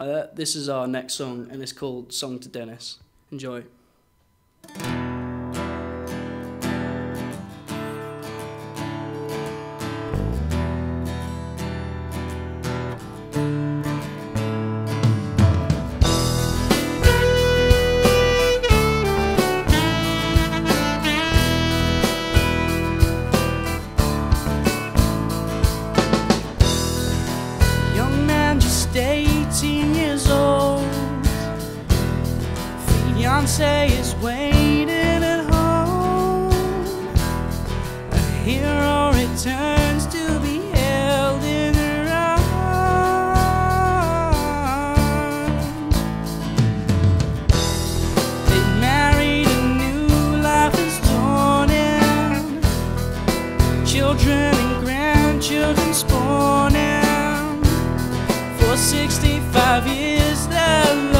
Uh, this is our next song, and it's called Song to Dennis. Enjoy. Fiance is waiting at home. A hero returns to be held in her arms. They married, a new life is. Children and grandchildren spawning. For 65 years, their.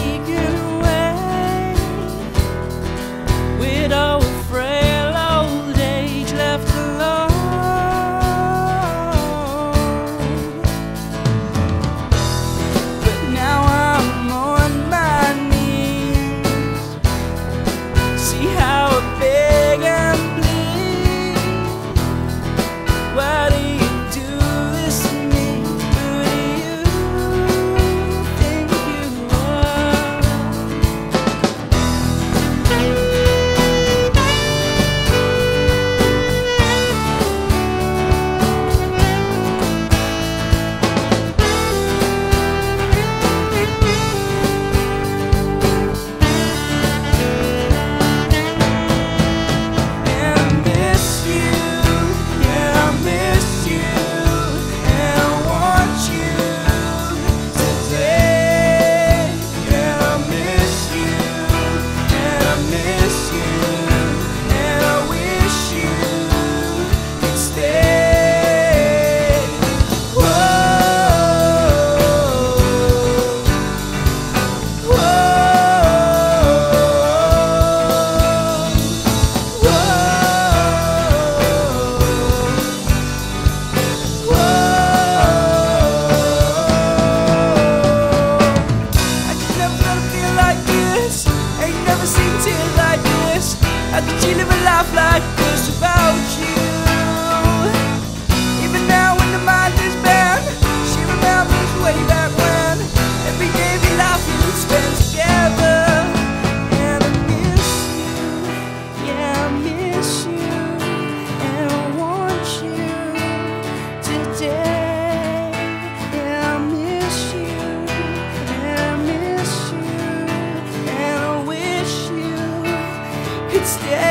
to live a life like this without you. Even now when the mind is bad She remembers way back when. Every day we your and you spend together. And I miss you, yeah I miss you And I want you today. Yeah I miss you, and I miss you And I wish you could stay.